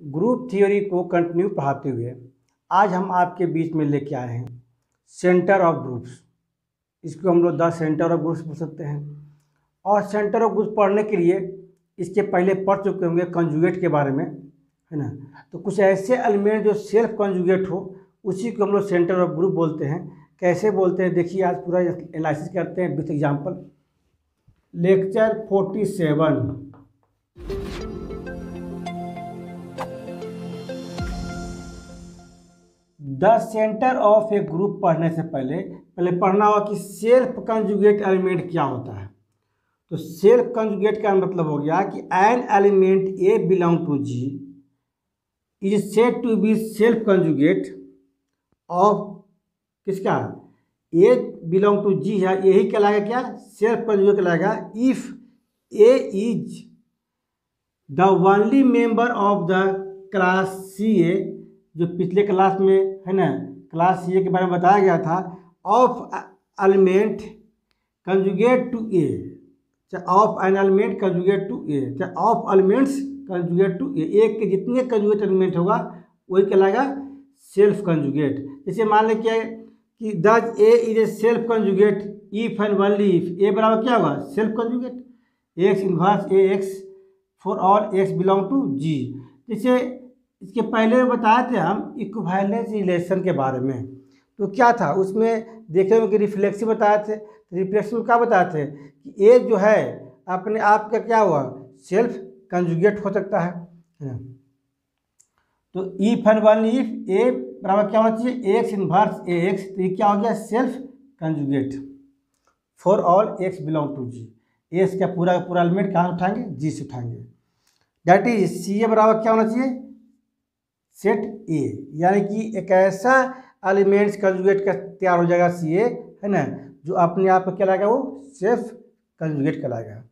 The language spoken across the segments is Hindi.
ग्रुप थियोरी को कंटिन्यू पढ़ाते हुए आज हम आपके बीच में लेके आए हैं सेंटर ऑफ़ ग्रुप्स। इसको हम लोग द सेंटर ऑफ़ ग्रुप्स बोल सकते हैं। और सेंटर ऑफ़ ग्रुप्स पढ़ने के लिए इसके पहले पढ़ चुके होंगे कंजुगेट के बारे में, है ना? तो कुछ ऐसे एलिमेंट जो सेल्फ कंजुगेट हो, उसी को हम लोग सेंटर ऑफ़ ग्रुप बोलते हैं। कैसे बोलते हैं? देखिए, आज पूरा एनालिसिस करते हैं with example lecture forty seven the centre of a group पढ़ने से पहले पहले पढ़ना होगा कि सेल्फ कंजुगेट एलिमेंट क्या होता है। तो सेल्फ कंजुगेट का मतलब हो गया कि an element a belong to G is set to be self conjugate of किसका ए बिलोंग टू जी है यही कहलाएगा क्या? सेल्फ कंजुगेट कहलाएगा। If a is the only member of the class C a जो पिछले क्लास में, है ना, क्लास ए के बारे में बताया गया था of element conjugate to a चाहे of an element conjugate to a चाहे of elements conjugate to a एक के जितने कंजुगेट एलिमेंट होगा, वही कहलाएगा सेल्फ कंजुगेट जैसे मान लें क्या कि दज a is a self conjugate if and only if a बराबर क्या होगा? Self conjugate x inverse a x for all x belong to G जैसे इसके पहले बताए थे हम इक्वालेंस रिलेशन के बारे में। तो क्या था? उसमें देखे हुए कि रिफ्लेक्सिव बताए थे। रिफ्लेक्सिव क्या बताए थे? कि ए जो है, अपने आप का क्या हुआ? सेल्फ कंजुगेट हो सकता है। तो if and one if a बराबर क्या होना चाहिए? एक्स इन्वर्स ए एक्स तो ये क्या हो गया? Self conjugate for all x belong to G S का पूरा पूरा एलिमेंट कहाँ उठाएँगे? जी से उठाएँगे। दैट इज़ सी ए बराबर क्या होना चाहिए? सेट ए यानी कि एक ऐसा एलिमेंट्स कंजुगेट का तैयार हो जाएगा सी ए है ना? जो अपने आप क्या लाएगा वो सेल्फ कंजुगेट कहलाएगा।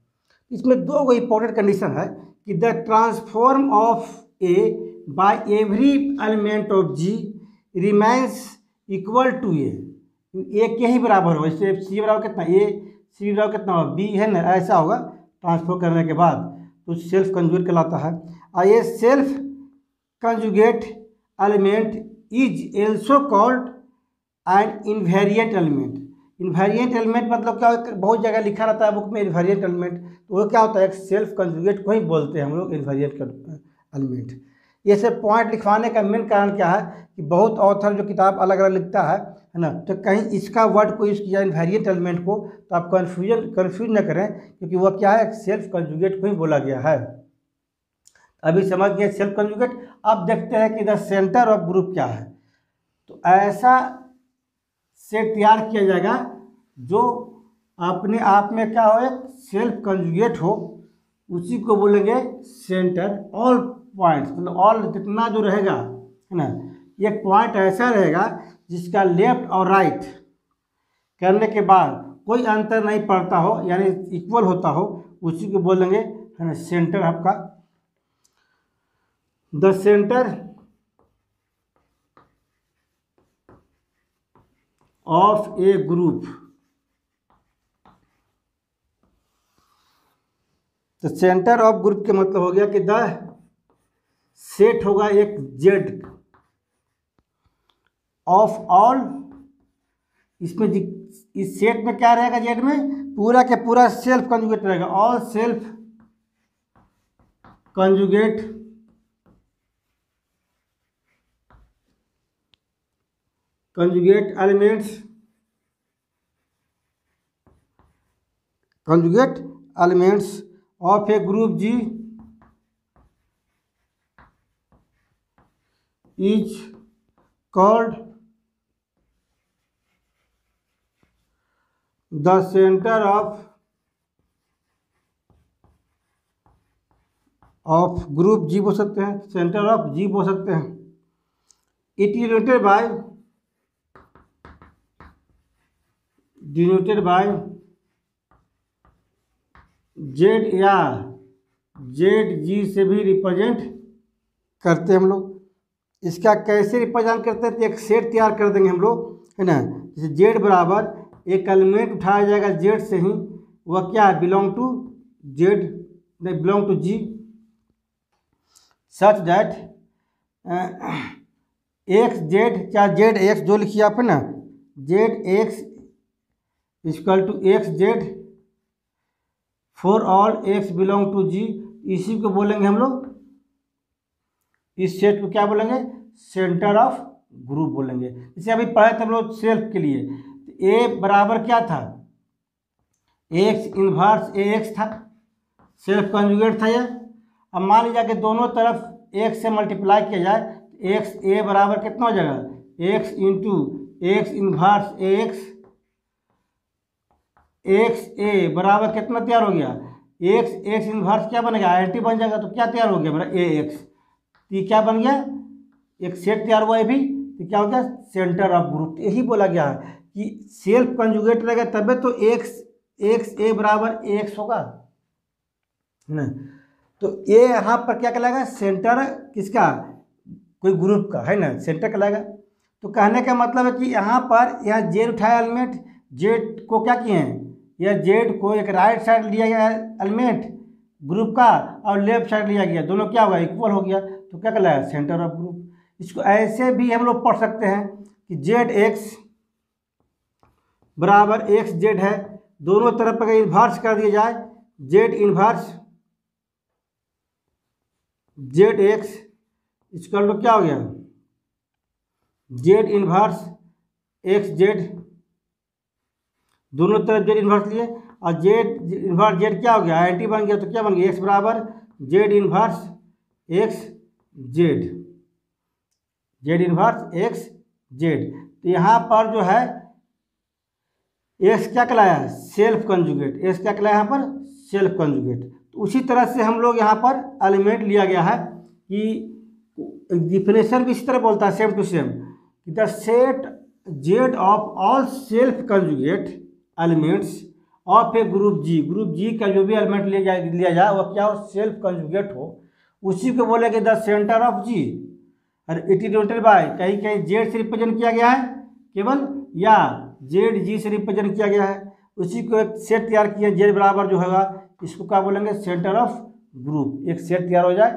इसमें दो गो इंपॉर्टेंट कंडीशन है कि the transform of a by every element of G remains equal to a a के ही बराबर होगा इससे सी बराबर कितना? ए सी बराबर कितना होगा? बी है ना? ऐसा होगा ट्रांसफ़र करने के बाद। तो सेल्फ कंजुगेट कहलाता है। और ये self conjugate element is also called an invariant element invariant element मतलब क्या बहुत जगह लिखा रहता है बुक में इन्वेरिएंट एलिमेंट तो वो क्या होता है? एक सेल्फ कंजुगेट को ही बोलते हैं हम लोग इन्वेरिएंट एलिमेंट ये सब पॉइंट लिखवाने का मेन कारण क्या है? कि बहुत ऑथर जो किताब अलग अलग लिखता है है ना? तो कहीं इसका वर्ड को यूज़ किया इन्वेरिएंट एलिमेंट को तो आप कन्फ्यूज़न कन्फ्यूज़ न करें, क्योंकि वह क्या है? सेल्फ कंजुगेट को ही बोला गया है। अभी समझ गए सेल्फ कंजुगेट अब देखते हैं कि द सेंटर ऑफ़ ग्रुप क्या है। तो ऐसा सेट तैयार किया जाएगा जो अपने आप में क्या हो, एक सेल्फ कंजुगेट हो, उसी को बोलेंगे सेंटर ऑल पॉइंट्स मतलब ऑल जितना जो रहेगा, है ना, एक पॉइंट ऐसा रहेगा जिसका लेफ़्ट और राइट करने के बाद कोई अंतर नहीं पड़ता हो, यानी इक्वल होता हो, उसी को बोलेंगे, है ना सेंटर आपका the centre of a group. तो सेंटर ऑफ़ ग्रुप के मतलब हो गया कि द सेट होगा एक जेड ऑफ़ ऑल। इसमें इस सेट में क्या रहेगा जेड में? पूरा के पूरा सेल्फ कंजुगेट रहेगा। All self conjugate conjugate elements conjugate elements of a group G is called the centre of of group G बोल सकते हैं सेंटर ऑफ़ जी बोल सकते हैं। It is related by denoted by Z या जेड जी से भी रिप्रेजेंट करते हैं हम लोग। इसका कैसे रिप्रेजेंट करते हैं? तो एक सेट तैयार कर देंगे हम लोग, है ना? जैसे जेड बराबर, एक एलिमेंट उठाया जाएगा जेड से ही, वह क्या है? बिलोंग टू जेड नहीं belong to G such that x Z क्या जेड एक्स जो लिखिए आप है ना? Z x equal to x Z for all x belong to G इसी को बोलेंगे हम लोग। इस सेट को क्या बोलेंगे? सेंटर ऑफ़ ग्रुप बोलेंगे। जैसे अभी पढ़े थे हम लोग सेल्फ के लिए। तो ए बराबर क्या था? एक्स इन्वर्स ए एक्स था। सेल्फ कंजुगेट था यह। अब मान लीजिए कि दोनों तरफ़ एक्स से मल्टीप्लाई किया जाए एक्स ए बराबर कितना हो जाएगा? X into x inverse a x x a बराबर कितना तैयार हो गया? एक्स एक्स इन्वर्स क्या बनेगा आई टी बन जाएगा तो क्या तैयार हो गया मेरा? ए एक्स तो ये क्या बन गया? एक सेट तैयार हुआ है भी। तो क्या हो गया? सेंटर ऑफ़ ग्रुप यही बोला गया है कि सेल्फ कंजुगेट रहेगा तबे तो एक्स एक्स ए बराबर एक्स होगा। ना तो ए यहाँ पर क्या कहलाएगा? सेंटर किसका? कोई ग्रुप का, है ना? सेंटर कहलाएगा। तो कहने का मतलब है कि यहाँ पर यहाँ जेड उठाया एलिमेंट जेड को क्या किए हैं? यह जेड को एक राइट साइड लिया गया एलिमेंट, ग्रुप का, और लेफ़्ट साइड लिया गया। दोनों क्या हुआ? इक्वल हो गया। तो क्या कहलाया? Centre of group. इसको ऐसे भी हम लोग पढ़ सकते हैं कि जेड एक्स बराबर एक्स जेड है। दोनों तरफ़ अगर इन्वर्स कर दिया जाए, जेड इन्वर्स जेड एक्स, इसका तो क्या हो गया? जेड इन्वर्स एक्स जेड दोनों तरफ़ जेड इन्वर्स लिए, और जेड इन्वर्स जेड क्या हो गया? आई टी बन गया तो क्या बन गया? एक्स बराबर Z inverse x Z Z inverse x Z तो यहाँ पर जो है एक्स क्या कहलाया? सेल्फ कंजुगेट एक्स क्या कहलाया यहाँ पर? सेल्फ कंजुगेट तो उसी तरह से हम लोग यहाँ पर एलिमेंट लिया गया है कि डिफिनेशन भी इसी तरह बोलता है same to same the set Z of all self conjugate elements of a group G group G का जो भी एलिमेंट लिया जाए लिया जाए वह क्या हो? सेल्फ कंजुगेट हो। उसी को बोलेंगे द सेंटर ऑफ़ जी और इट इज़ नोटेड बाय, कहीं कहीं जेड से रिप्रेजेंट किया गया है, केवल, या जेड जी से रिप्रेजेंट किया गया है। उसी को एक सेट तैयार किया जेड बराबर जो होगा, इसको क्या बोलेंगे? Centre of group. एक सेट तैयार हो जाए,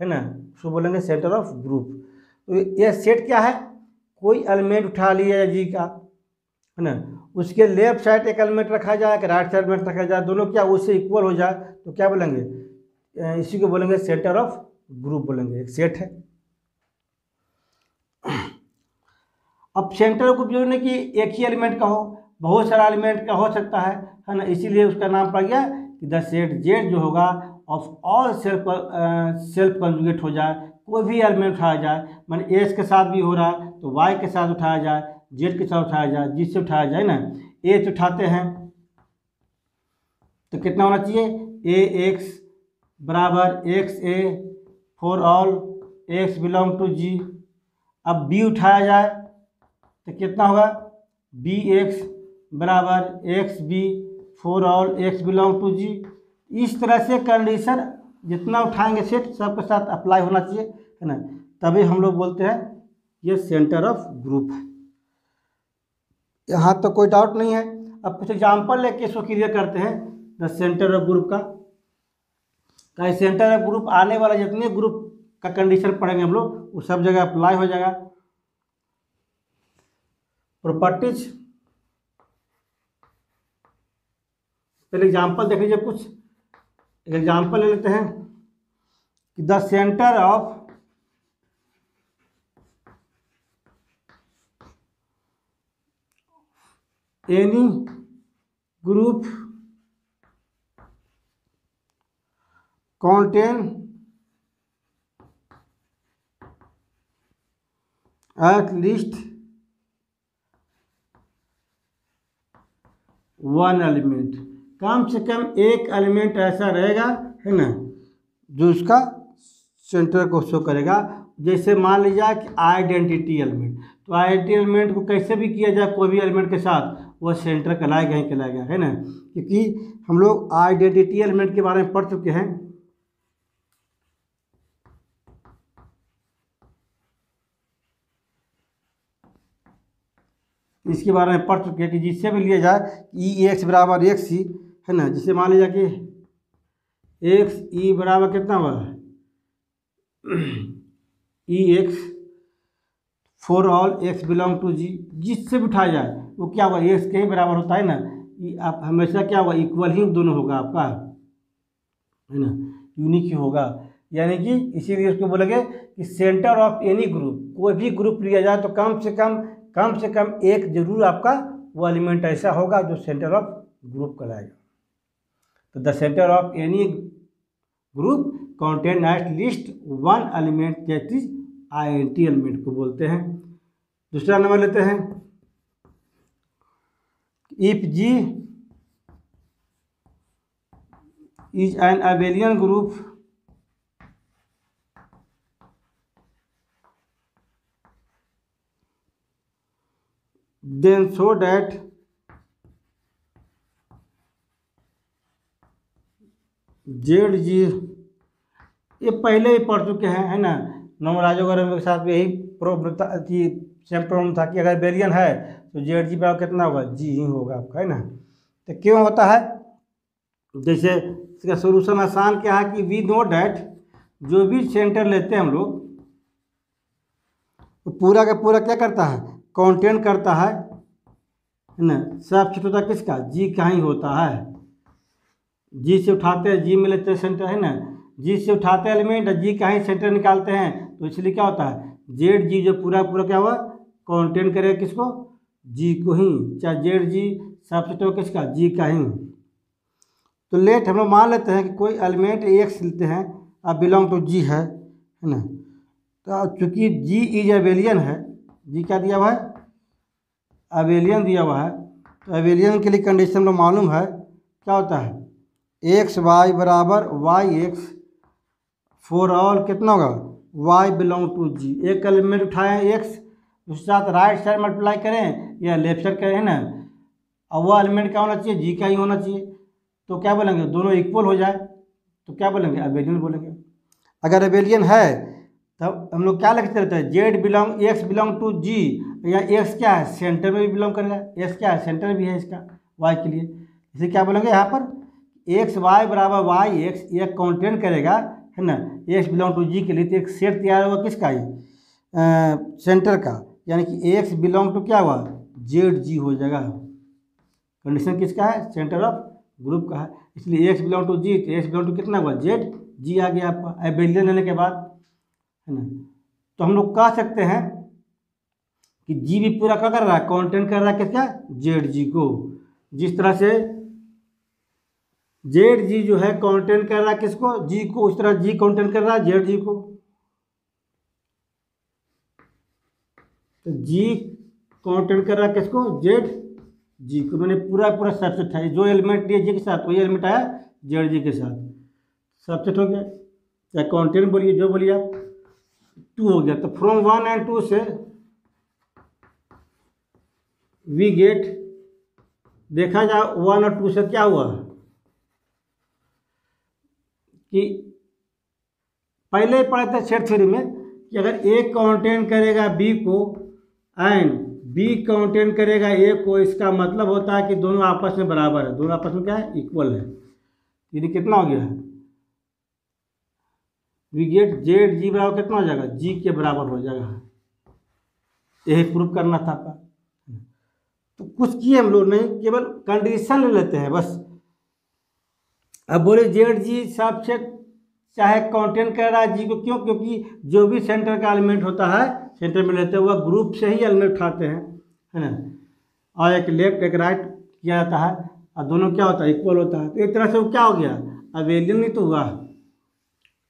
है ना? उसको बोलेंगे सेंटर ऑफ़ ग्रुप। तो यह सेट क्या है? कोई एलिमेंट उठा लिया जी का। है ना? उसके लेफ़्ट साइड एक एलिमेंट रखा जाए कि राइट साइड एलिमेंट रखा जाए दोनों क्या उससे इक्वल हो जाए तो क्या बोलेंगे? इसी को बोलेंगे सेंटर ऑफ़ ग्रुप बोलेंगे, एक सेट है। अब सेंटर ग्रुप जो है कि एक ही एलिमेंट का हो, बहुत सारा एलिमेंट का हो सकता है है ना? इसीलिए उसका नाम पड़ गया कि द सेट जेड जो होगा of all self self conjugate हो जाए, कोई भी एलिमेंट उठाया जाए, मान एस के साथ भी हो रहा है तो वाई के साथ उठाया जाए जेड के साथ उठाया जाए जिससे उठाया जाए ना एच उठाते हैं तो कितना होना चाहिए? ए एक्स बराबर x a for all x belong to G अब बी उठाया जाए तो कितना होगा? बी एक्स बराबर x b for all x belong to G इस तरह से कंडीशन जितना उठाएँगे सेट सबके साथ अप्लाई होना चाहिए, है ना? तभी हम लोग बोलते हैं, ये सेंटर ऑफ़ ग्रुप है यहाँ तो कोई डाउट नहीं है। अब कुछ एग्ज़ाम्पल लेके इसको क्लियर करते हैं। द सेंटर ऑफ़ ग्रुप का। कहीं सेंटर ऑफ़ ग्रुप आने वाला जितने ग्रुप का कंडीशन पढ़ेंगे हम लोग, वो सब जगह अप्लाई हो जाएगा। प्रॉपर्टीज़ पहले एग्ज़ाम्पल देख लीजिए कुछ। एग्ज़ाम्पल ले लेते हैं। कि the centre of any group contain at least one element कम से कम एक एलिमेंट ऐसा रहेगा, है ना, जो उसका सेंटर को शो करेगा। जैसे मान लीजिए कि आइडेंटिटी एलिमेंट तो आइडेंटिटी एलिमेंट को कैसे भी किया जाए, कोई भी एलिमेंट के साथ वह सेंटर कहलाएगा ही कहलाएगा है ना? क्योंकि हम लोग आइडेंटिटी एलिमेंट के बारे में पढ़ चुके हैं। इसके बारे में पढ़ चुके हैं कि जिससे भी लिया जाए ई एक्स बराबर एक्स ही है ना? जिसे मान लीजिए कि एक्स ई बराबर कितना हुआ? E x for all x belong to G, जिससे भी उठाया जाए। वो क्या हुआ? एक्स के ही बराबर होता है ना? आप हमेशा क्या हुआ? इक्वल ही दोनों होगा आपका, है ना? यूनिक ही होगा। यानी कि इसीलिए उसको बोलेंगे कि सेंटर ऑफ़ एनी ग्रुप कोई भी ग्रुप लिया जाए तो कम से कम कम से कम एक ज़रूर आपका वो एलिमेंट ऐसा होगा जो सेंटर ऑफ़ ग्रुप कहलाएगा। तो the centre of any group contain at least one element that is I element को बोलते हैं। दूसरा नंबर लेते हैं। If G is an abelian group then so that Z G ये पहले ही पढ़ चुके हैं, है ना? नॉमराज वगैरह के साथ यही प्रॉब्लम सेम प्रॉब्लम था कि अगर बेरियन है तो जेड जी बराबर कितना होगा? जी ही होगा आपका, है ना? तो क्यों होता है? जैसे इसका सोल्यूशन आसान क्या है कि वी नो डैट जो भी सेंटर लेते हैं हम लोग तो पूरा का पूरा क्या करता है? कॉन्टेंट करता है ना? सब छुट होता किसका? जी का ही होता है। जी से उठाते हैं जी में लेते हैं सेंटर है ना? जी से उठाते हैं एलिमेंट जी का ही सेंटर निकालते हैं तो इसलिए क्या होता है? जेड जी जो पूरा पूरा क्या हुआ? कॉन्टेंट करेगा किसको? जी को ही, चाहे जेड जी सब छुट किसका? जी का ही। तो लेट हम लोग मान लेते हैं कि कोई एलिमेंट एक्स लेते हैं अब बिलोंग टू जी है है ना? तो चूँकि जी इज़ एवेलियन है जी क्या दिया हुआ है? अवेलियन दिया हुआ है। तो अवेलियन के लिए कंडीशन लोग मालूम है, क्या होता है? एक्स वाई बराबर वाई एक्स फोर ऑल कितना होगा? वाई बिलोंग टू जी एक एलिमेंट उठाएँ एक्स उसके साथ राइट साइड मल्टीप्लाई करें, या लेफ़्ट साइड करें ना? और वो एलिमेंट क्या होना चाहिए? जी का ही होना चाहिए। तो क्या बोलेंगे? दोनों इक्वल हो जाए। तो क्या बोलेंगे? अवेलियन बोलेंगे। अगर अवेलियन है तब हम लोग क्या लिखते रहते हैं? Z belong x belong to G या एक्स क्या है? सेंटर में भी बिलोंग करेगा। एक्स क्या है? सेंटर भी है इसका वाई के लिए। इसे क्या बोलेंगे यहाँ पर? एक्स वाई बराबर वाई एक्स एक कॉन्टेंट करेगा, है ना? एक्स बिलोंग टू जी के लिए तो एक सेट तैयार होगा किसका ही? सेंटर का। यानी कि एक्स बिलोंग टू क्या हुआ? जेड जी हो जाएगा। कंडीशन किसका है? सेंटर ऑफ़ ग्रुप का है। इसलिए एक्स बिलोंग टू जी तो एक्स बिलोंग टू कितना हुआ? जेड जी आ गया आपका। एबेलियन लेने के बाद, है ना? तो हम लोग कह सकते हैं कि जी भी पूरा क्या कर रहा है? कॉन्टेंट कर रहा है किसका? जेड जी को। जिस तरह से जेड जी जो है कॉन्टेंट कर रहा है किसको? जी को। उस तरह जी कॉन्टेंट कर रहा है जेड जी को। तो जी कॉन्टेंट कर रहा किसको? जेड जी को मैंने पूरा पूरा सबसेट है जो एलिमेंट दिया जी के साथ, वही एलिमेंट आया जेड जी के साथ। सबसेट हो गया। चाहे कॉन्टेंट बोलिए, जो बोलिए आप। टू हो गया। तो फ्रॉम वन एंड टू से वी गेट देखा जाए वन और टू से क्या हुआ? कि पहले ही पढ़े थे सेट थ्योरी में कि अगर ए काउंटेंट करेगा बी को एंड बी काउंटेंट करेगा ए को इसका मतलब होता है कि दोनों आपस में बराबर है। दोनों आपस में क्या है? इक्वल है। यदि कितना हो गया है? वी गेट जेड जी बराबर कितना हो जाएगा? जी के बराबर हो जाएगा। यही प्रूफ करना था आपका। तो कुछ किए हम लोग नहीं केवल कंडीशन ले लेते हैं, बस। अब बोले जेड जी सबसे चाहे कॉन्टेंट कह रहा है जी को क्यों? क्योंकि जो भी सेंटर का एलिमेंट होता है सेंटर में लेते हैं वह ग्रुप से ही एलिमेंट उठाते हैं, है ना? और एक लेफ़्ट एक राइट किया जाता है, और दोनों क्या होता है? इक्वल होता है। तो एक तरह से वो क्या हो गया? एलियन नहीं तो हुआ।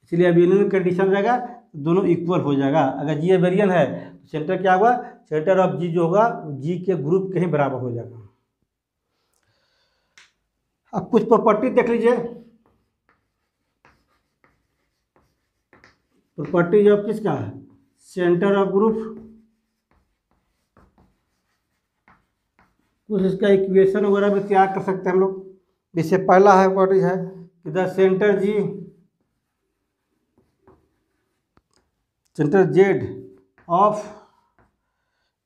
इसलिए एलियन कंडीशन रहेगा, दोनों इक्वल हो जाएगा। अगर जी एवेरियन है तो सेंटर क्या हुआ सेंटर ऑफ़ जी जो होगा जी के ग्रुप के ही बराबर हो जाएगा। अब कुछ प्रॉपर्टी देख लीजिए। प्रॉपर्टी ऑफ़ किसका है? सेंटर ऑफ़ ग्रुप कुछ इसका इक्वेशन वगैरह भी तैयार कर सकते हैं हम लोग। जैसे पहला है प्रॉपर्टी है? कि the centre G centre Z of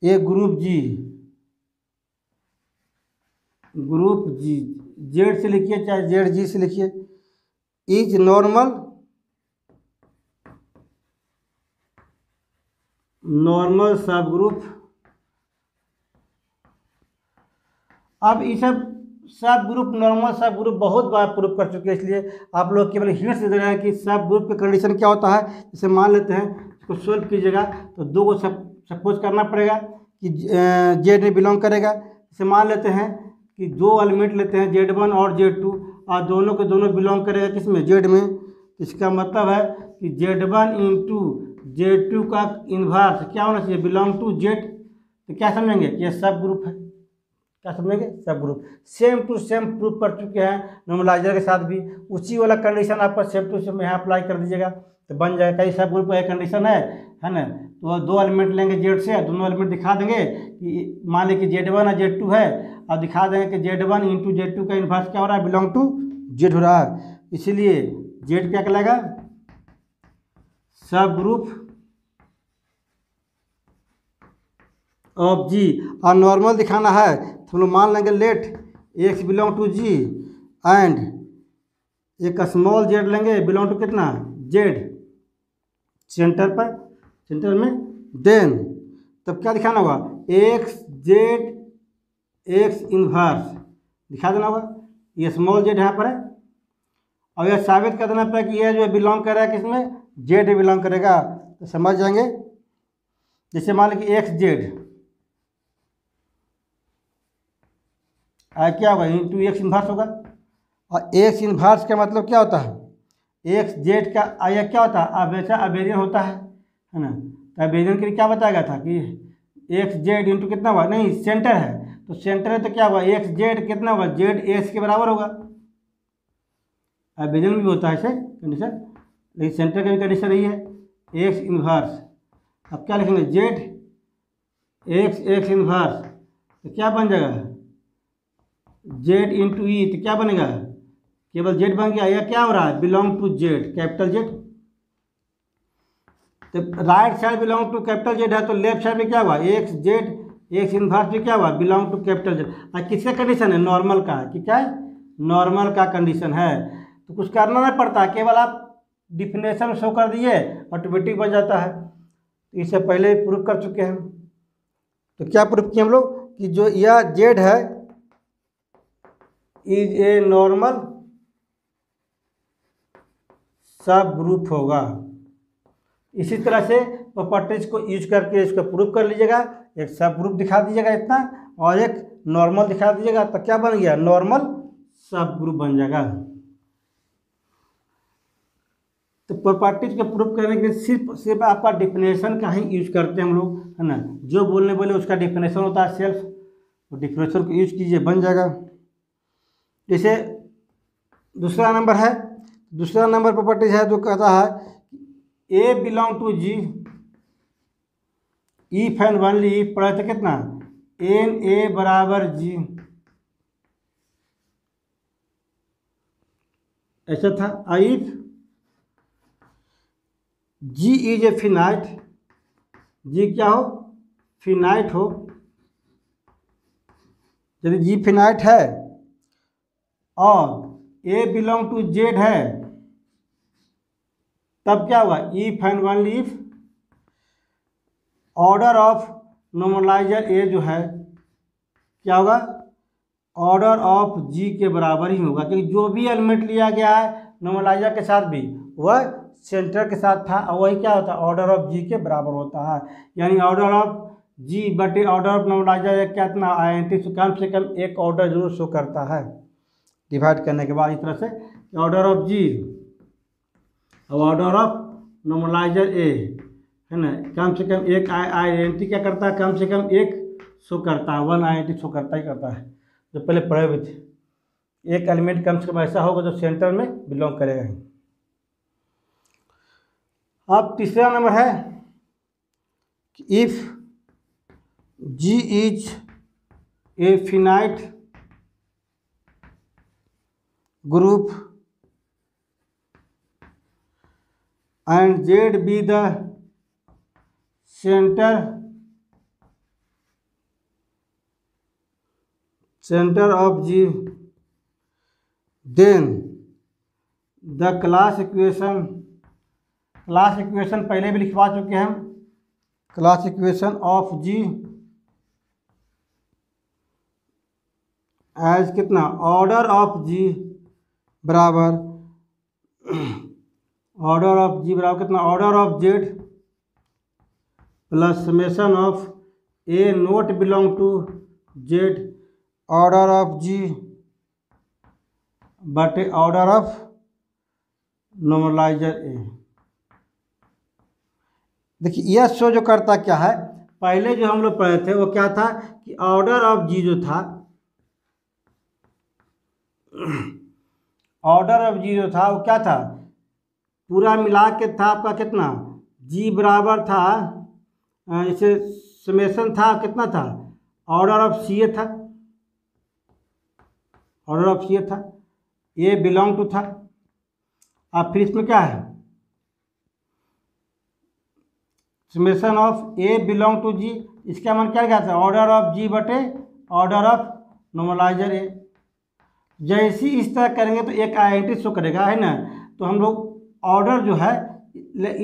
a group G group G Z से लिखिए, चाहे जेड जी से लिखिए। Is normal normal subgroup अब ये सब subgroup normal subgroup बहुत बार प्रूफ कर चुके हैं, इसलिए आप लोग केवल हिंट्स दे रहे हैं कि सब ग्रुप का कंडीशन क्या होता है जैसे मान लेते हैं, इसको सोल्व कीजिएगा तो दो को सब सपोज़ करना पड़ेगा कि जेड में बिलोंग करेगा जैसे मान लेते हैं कि दो एलिमेंट लेते हैं जेड वन और जेड टू और दोनों के दोनों बिलोंग करेगा किसमें? जेड में। इसका मतलब है कि Z one into Z two का इन्वर्स क्या होना चाहिए? बिलोंग टू जेड तो क्या समझेंगे कि ये सब ग्रुप है। क्या समझेंगे? Subgroup same to same proof कर चुके हैं नॉर्मलाइजर के साथ भी। उसी वाला कंडीशन आपका सेम टू सेम यहाँ अप्लाई कर दीजिएगा तो बन जाएगा कई सब ग्रुप का कंडीशन है है ना? तो दो एलिमेंट लेंगे जेड से, दोनों एलिमेंट दिखा देंगे कि मान लें कि जेड वन और जेड टू है, और दिखा देंगे कि Z one into Z two का इन्वर्स क्या हो रहा है? बिलोंग टू जेड हो रहा है। इसीलिए जेड क्या कहलाएगा? सब ग्रुप ऑफ़ जी और नॉर्मल दिखाना है। तो हम लोग मान लेंगे let x belong to G and एक स्मॉल जेड लेंगे। बिलोंग टू कितना? जेड सेंटर पर सेंटर में देन तब क्या दिखाना होगा? एक्स जेड एक्स इन्वर्स दिखा देना होगा। ये स्मॉल जेड यहाँ पर है। और यह साबित कर देना पड़ेगा कि यह जो बिलोंग कर रहा है किसमें? जेड बिलोंग करेगा तो समझ जाएँगे? जैसे मान लीजिए एक्स जेड। आ क्या होगा? इंटू एक्स इन्वर्स होगा। और एक्स इन्वर्स का मतलब क्या होता है? एक्स जेड का आया क्या होता है? हमेशा अबेरियन होता है है ना? तो अबेरियन के लिए क्या बताया गया था कि एक्स जेड इंटू कितना हुआ? नहीं सेंटर है। तो सेंटर है तो क्या हुआ? एक्स जेड कितना हुआ? जेड एक्स के बराबर होगा। अबेरियन भी होता है ऐसे कंडीशन लेकिन सेंटर का भी कंडीशन रही है। एक्स इन्वर्स अब क्या लिखेंगे? जेड एक्स एक्स इन्वर्स तो क्या बन जाएगा? जेड इंटू ई तो क्या बनेगा? केवल जेड बन गया। क्या हो रहा है? Belong to Z capital Z तो right side belong to capital Z है तो लेफ़्ट साइड में क्या हुआ? एक्स जेड एक्स इन्वर्स में क्या हुआ? बिलोंग टू कैपिटल जेड और किसका कंडीशन है? नॉर्मल का। कि क्या है? नॉर्मल का कंडीशन है। तो कुछ करना नहीं पड़ता। केवल आप डिफिनेशन शो कर दिए ऑटोमेटिक बन जाता है। इससे पहले प्रूफ कर चुके हैं तो क्या प्रूफ किए हम लोग? कि जो यह जेड है is a normal subgroup होगा। इसी तरह से प्रॉपर्टीज़ को यूज़ करके इसको प्रूफ कर लीजिएगा। एक सब ग्रुप दिखा दीजिएगा इतना, और एक नॉर्मल दिखा दीजिएगा। तो क्या बन गया? नॉर्मल सब ग्रुप बन जाएगा। तो प्रॉपर्टीज़ के प्रूफ करने के लिए सिर्फ़ सिर्फ़ आपका डिफिनेशन का ही यूज़ करते हैं हम लोग, है ना? जो बोलने बोले उसका डिफिनेशन होता है सेल्फ तो डिफिनेशन को यूज़ कीजिए, बन जाएगा। जैसे दूसरा नंबर है, दूसरा नंबर प्रॉपर्टीज़ है जो कहता है a belong to G if fan only पढ़े थे कितना? एन ए बराबर जी ऐसा था आइफ जी इज़ ए फिनाइट जी क्या हो? फिनाइट हो। यदि जी फिनाइट है, और ए बिलोंग टू जेड है, तब क्या हुआ if fan only order of normalizer a जो है, क्या होगा? ऑर्डर ऑफ़ जी के बराबर ही होगा, क्योंकि जो भी एलिमेंट लिया गया है नॉर्मलाइजर के साथ भी, वह सेंटर के साथ था वही क्या होता है? ऑर्डर ऑफ़ जी के बराबर होता है। यानी ऑर्डर ऑफ़ जी बटे ऑर्डर ऑफ़ नॉर्मलाइजर क्या इतना आई एन टी कम से कम एक ऑर्डर ज़रूर शो करता है। डिवाइड करने के बाद इस तरह से ऑर्डर ऑफ़ जी और ऑर्डर ऑफ़ नॉर्मलाइजर ए है ना? कम से कम एक आई आई एन टी क्या करता है? कम से कम एक शो करता है। One I N T show करता ही करता है। जो पहले पढ़े हुए थे। एक एलिमेंट कम से कम ऐसा होगा जो सेंटर में बिलोंग करेगा अब तीसरा नंबर है if G is a finite group and Z be the center center of G then the class equation class equation पहले भी लिखवा चुके हैं class equation of G as कितना? ऑर्डर ऑफ़ जी बराबर ऑर्डर ऑफ़ जी बराबर कितना? Order of Z plus summation of a not belong to Z order of G बटे ऑर्डर ऑफ़ नॉर्मलाइजर ए देखिए, यह शो जो करता क्या है? पहले जो हम लोग पढ़े थे, वो क्या था कि ऑर्डर ऑफ़ जी जो था ऑर्डर ऑफ़ जी जो था, वो क्या था? पूरा मिला के था आपका कितना? जी बराबर था जैसे समेसन था, कितना था? ऑर्डर ऑफ़ सी ए था। ऑर्डर ऑफ़ सी ए था। ए बिलोंग टू था। अब फिर इसमें क्या है? Summation of a belong to G इसका मन क्या क्या था ऑर्डर ऑफ़ जी बटे ऑर्डर ऑफ़ नॉर्मलाइजर ए जैसे इस तरह करेंगे तो एक आई शो करेगा, है ना? तो हम लोग ऑर्डर जो है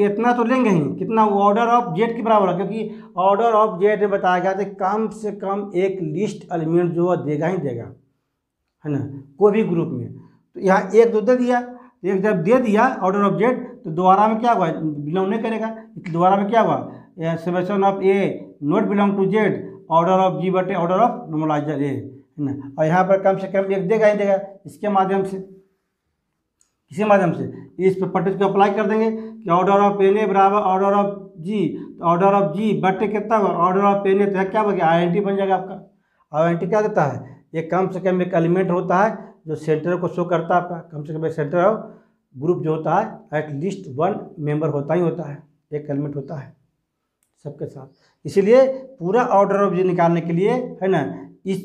इतना तो लेंगे ही, कितना? ऑर्डर ऑफ़ जेड के बराबर है, क्योंकि ऑर्डर ऑफ़ जेड में बताया गया था कम से कम एक लिस्ट एलिमेंट जो है देगा ही देगा, है ना? कोई भी ग्रुप में। तो यहाँ एक दो दे दिया, एक जब दे दिया ऑर्डर ऑफ़ जेड तो दोबारा में क्या हुआ? बिलोंग नहीं करेगा। दोबारा में क्या हुआ? Summation of a not belong to Z order of G बटे ऑर्डर ऑफ़ नॉर्मलाइजर ए है ना? और यहाँ पर कम से कम एक देगा ही देगा। इसके माध्यम से, किसी माध्यम से? इस प्रॉपर्टीज़ को अप्लाई कर देंगे कि ऑर्डर ऑफ़ एन ए बराबर ऑर्डर ऑफ़ जी तो ऑर्डर ऑफ़ जी बटे कितना हुआ ऑर्डर ऑफ़ एन ए तो क्या गया? आई एन टी बन जाएगा आपका। आई एन टी क्या देता है? ये कम से कम एक एलिमेंट होता है जो सेंटर को शो करता है आपका। कम से कम एक सेंटर ऑफ़ ग्रुप जो होता है एट लीस्ट वन मेंबर होता ही होता है, एक एलिमेंट होता है, सबके साथ। इसीलिए पूरा ऑर्डर ऑफ़ निकालने के लिए, है ना, इस,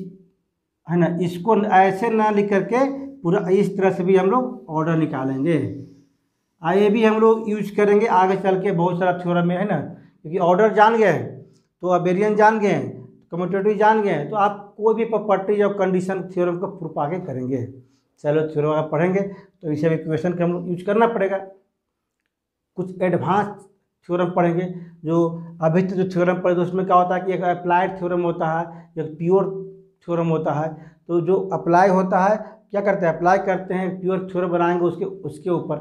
है ना, इसको ऐसे ना लिख करके पूरा इस तरह से भी हम लोग ऑर्डर निकालेंगे। आ ये भी हम लोग यूज़ करेंगे, आगे चल के बहुत सारा थ्योरम में, है ना, क्योंकि ऑर्डर जान गए तो अबेरियन जान गए कम्यूटेटिव जान गए तो आप कोई भी प्रॉपर्टी या कंडीशन थ्योरम को प्रूफ आगे करेंगे। चलो थ्योरम अगर पढ़ेंगे तो इसे भी क्वेश्चन के हम लोग यूज़ करना पड़ेगा। कुछ एडवांस थ्योरम पढ़ेंगे, जो अभी तो जो थ्योरम पढ़े तो उसमें क्या होता है कि एक अप्लाइड थ्योरम होता है, एक प्योर थ्योरम होता है। तो जो अप्लाई होता है, क्या करते हैं? अप्लाई करते हैं प्योर थ्योरम बनाएँगे उसके उसके ऊपर।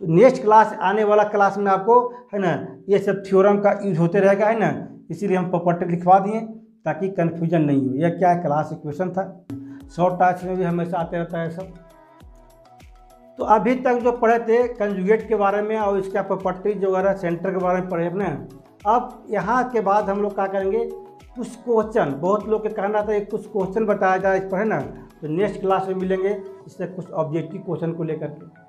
तो नेक्स्ट क्लास आने वाला क्लास में आपको, है ना, ये सब थ्योरम का यूज़ होते रहेगा, है ना। इसीलिए हम प्रॉपर्टी लिखवा दिए, ताकि कन्फ्यूज़न नहीं हो। यह क्या क्लास इक्वेशन था? शॉर्ट टास्क में भी हमेशा आते रहता है सब। तो अभी तक जो पढ़े थे कंजुगेट के बारे में और इसका प्रॉपर्टीज़ वगैरह सेंटर के बारे में पढ़े अपने, अब यहाँ के बाद हम लोग क्या करेंगे? कुछ क्वेश्चन बहुत लोग के कहना था कुछ क्वेश्चन बताया जाए इस पर, है ना? तो नेक्स्ट क्लास में मिलेंगे, इससे कुछ ऑब्जेक्टिव क्वेश्चन को लेकर के।